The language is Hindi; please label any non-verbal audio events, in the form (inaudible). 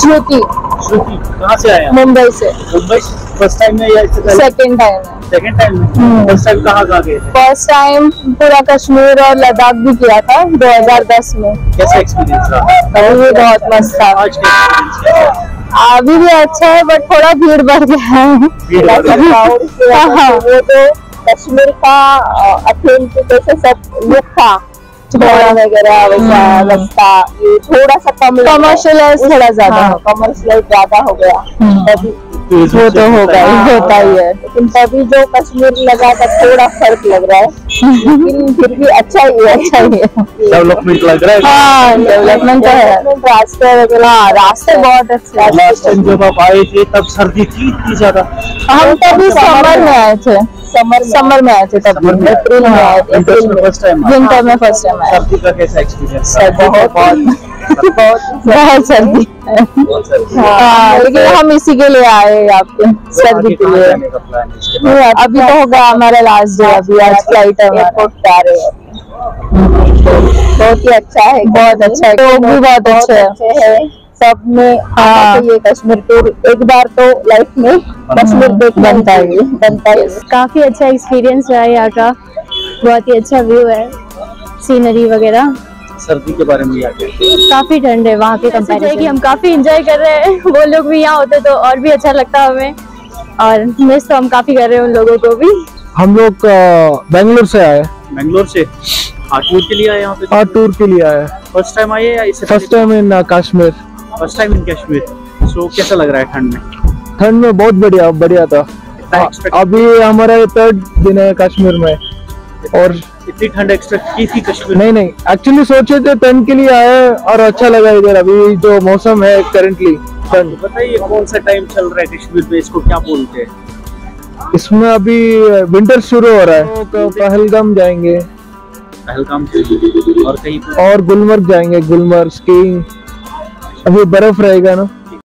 श्रुति। श्रुति कहाँ से आए आप मुंबई से। मुंबई फ़र्स्ट टाइम में या इससे टाइम सेकंड टाइम में? हम्म। फ़र्स्ट टाइम कहाँ कहाँ गए? फ़र्स्ट टाइम पूरा कश्मीर और लद्दाख भी किया था 2010 में। कैसा एक्सपीरियंस रहा? ये बहुत मस्त था। आज का एक्सपीरियंस कैसा अभी भी अच्छा है बट थोड़ा भीड़ बढ़ गया है। (laughs) है। वो तो कश्मीर का अथेंटिक जैसे सब लुक था। वगैरह वैसा हम्म। रास्ता ये थोड़ा सा कम। कमर्शियलाइज थोड़ा ज़्यादा। हाँ, कमर्शियलाइज ज़्यादा हो गया। हम्म। वो तो होगा ही है। होता ही है। लेकिन तभी जो कश्मीर लगा था थोड़ा फ़र्क लग रहा है। लेकिन फिर भी अच्छा ही है। अच्छा ही है। डेवलपमेंट लग रहा है। हाँ डेवलपमेंट तो है। रास्ते वगैरह रास्ते बहुत अच्छे लास्ट टाइम जब आप आए थे तब सर्दी थी इतनी ज़्यादा। हम तभी समर में। आए थे। समर समर में आए थे तब अप्रैल में। आए थे। विंटर में फ़र्स्ट टाइम आए। सर्दी का कैसा एक्सपीरियंस बहुत (laughs) बहुत बहुत सर्दी। है। हाँ लेकिन हम इसी के लिए आए यहाँ पे सर्दी के लिए। अभी तो होगा हमारा लास्ट डे अभी आज फ़्लाइट है एयरपोर्ट पे आ रहे हैं बहुत ही अच्छा है। बहुत अच्छा है। लोग भी बहुत अच्छे हैं। सब में हाँ। आना चाहिए कश्मीर टूर। एक बार तो लाइफ में कश्मीर देखना बनता ही। बनता ही। है। काफ़ी अच्छा एक्सपीरियंस रहा है यहाँ का बहुत ही अच्छा व्यू है सीनरी वगैरह। सर्दी के बारे में हैं काफ़ी ठंड है वहाँ के कंपेरिजन कि हम काफ़ी इंजॉय कर रहे हैं। (laughs) वो लोग भी यहाँ होते तो और भी अच्छा लगता हमें। और मिस तो हम काफ़ी कर रहे हैं उन लोगों को भी। हम लोग बेंगलोर से आए। बेंगलोर से? हाँ टूर के लिए आए यहाँ पे? हाँ टूर के लिए आए। फ़र्स्ट टाइम आए या first time in Kashmir. First time in Kashmir so कैसा लग रहा है ठंड में? ठंड में बहुत बढ़िया बढ़िया था। expect- अभी हमारा थर्ड दिन है कश्मीर में। और इतनी ठंड एक्सपेक्ट की थी कश्मीर? नहीं नहीं एक्चुअली सोचे थे ठंड के लिए आए और अच्छा लगा इधर। अभी जो मौसम है करंटली ठंड। बताइए कौन सा टाइम चल रहा है कश्मीर में? इसको क्या बोलते हैं? इसमें अभी विंटर शुरू हो रहा है। तो पहलगाम जाएँगे। पहलगाम? और कहीं और गुलमर्ग जाएँगे गुलमर्ग स्कीइंग अभी बर्फ़ रहेगा ना?